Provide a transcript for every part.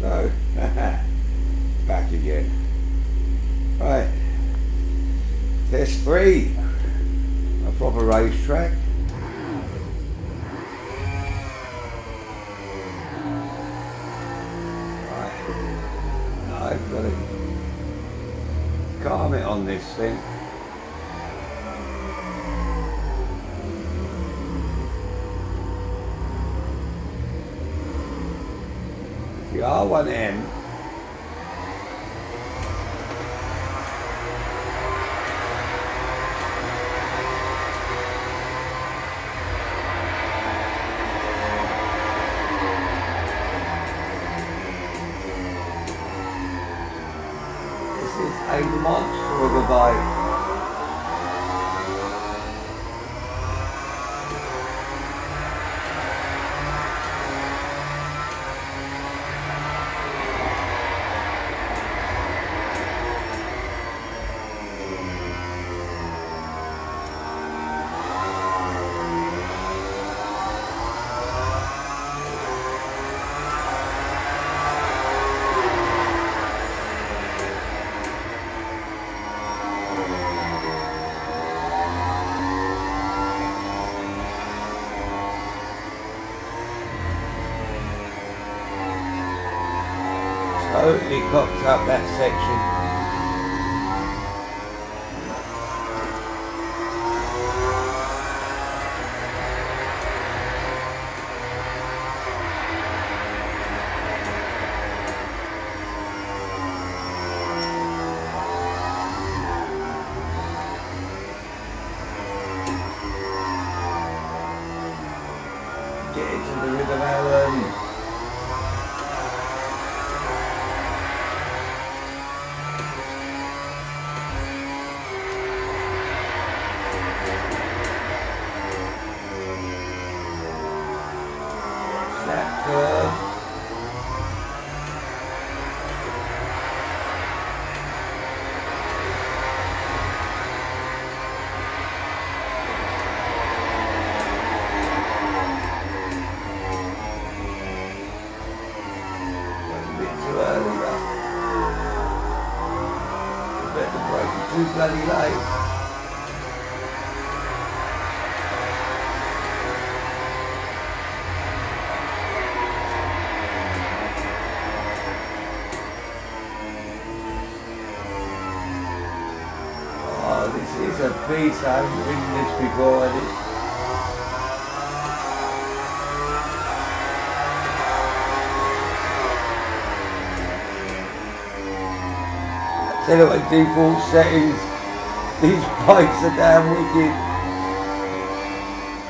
So, back again. Right. Test three. A proper racetrack. Right. I've got to calm it on this thing. The R1M This is a monster of a bike. Totally cocked up that section. Get into the rhythm, Alan. Bloody. Oh, this is a beast. I haven't ridden this before and it's Tell you what, default settings, these bikes are damn wicked.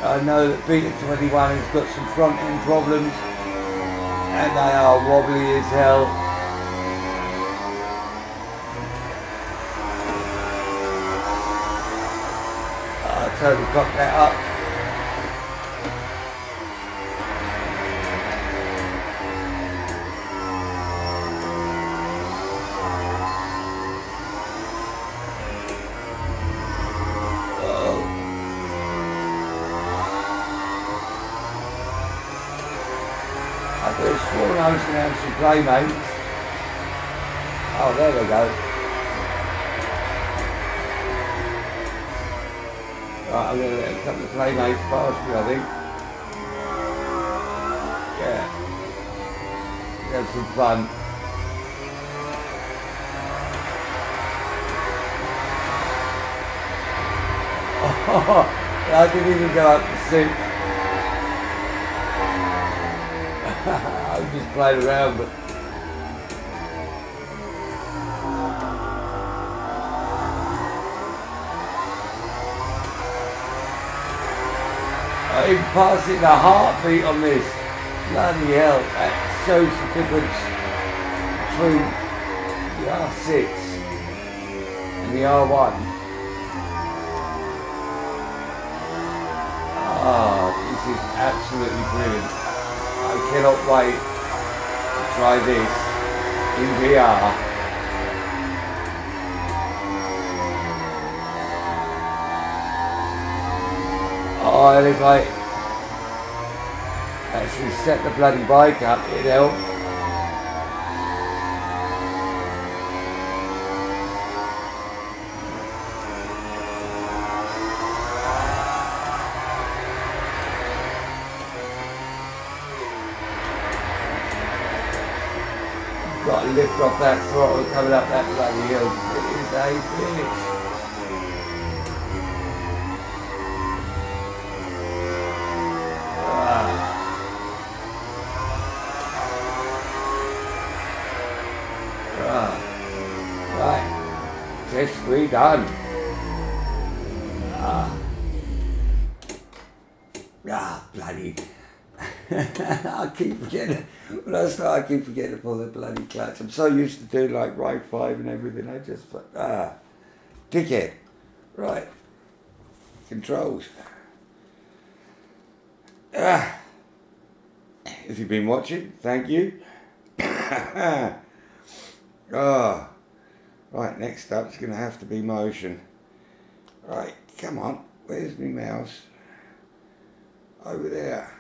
I know that Beta 21 has got some front end problems and they are wobbly as hell. I totally cocked that up. I was going to have some playmates. Oh, there we go. Right, I'm going to let a couple of playmates pass me, I think. Yeah. Have some fun. I didn't even go up to six. I just playing around, but I'm passing a heartbeat on this. Bloody hell, that shows the difference between the R6 and the R1. Ah, this is absolutely brilliant. I cannot wait to try this in VR. Oh, and if I actually set the bloody bike up, it help. Got to lift off that throttle coming up that bloody hill. It is a bitch. Ah. Ah. Right. Test three done. Ah. Ah, bloody. I keep forgetting. When I start, I keep forgetting to pull the bloody clutch. I'm so used to doing like right five and everything. I just, ah, dickhead. Right. Controls. Ah. If you've been watching, thank you. oh. Right, next up, is going to have to be motion. Right, come on. Where's my mouse? Over there.